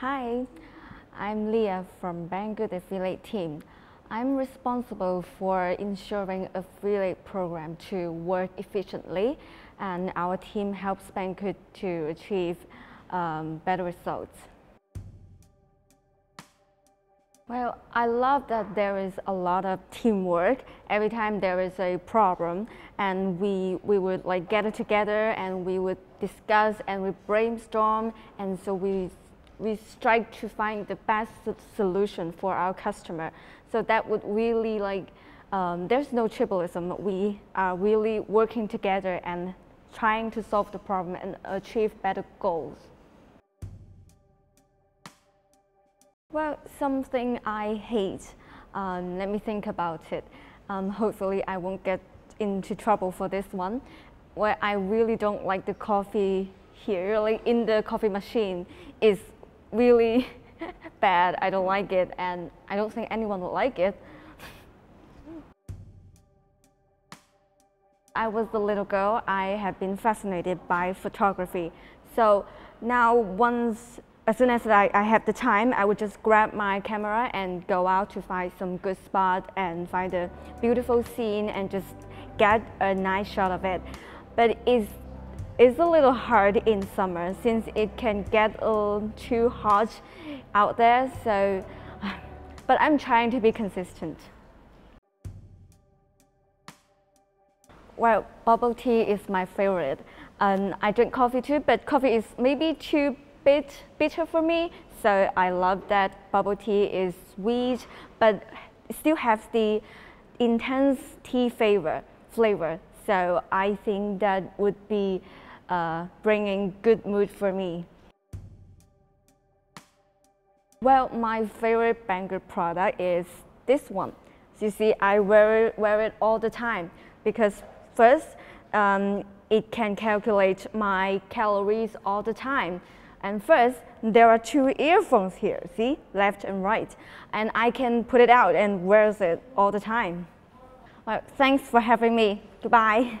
Hi, I'm Leah from Banggood Affiliate Team. I'm responsible for ensuring affiliate program to work efficiently and our team helps Banggood to achieve um, better results. Well, I love that there is a lot of teamwork. Every time there is a problem and we, we would like get it together and we would discuss and we brainstorm and so we, we strive to find the best solution for our customer. So that would really like, um, there's no tribalism. We are really working together and trying to solve the problem and achieve better goals. Well, something I hate. Um, let me think about it. Um, hopefully I won't get into trouble for this one. Where I really don't like the coffee here, like in the coffee machine, is really bad. I don't like it and I don't think anyone would like it. I was a little girl, I have been fascinated by photography. So now once as soon as I, I have the time, I would just grab my camera and go out to find some good spot and find a beautiful scene and just get a nice shot of it. But it's, it's a little hard in summer since it can get a little too hot out there. So, but I'm trying to be consistent. Well, bubble tea is my favorite. Um, I drink coffee too, but coffee is maybe too bit bitter for me. So I love that bubble tea is sweet, but still has the intense tea flavor. flavor. So I think that would be uh, bringing good mood for me. Well, my favorite Banggood product is this one. So you see, I wear it, wear it all the time because first, um, it can calculate my calories all the time. And first, there are two earphones here, see, left and right. And I can put it out and wear it all the time. Well, thanks for having me. Goodbye.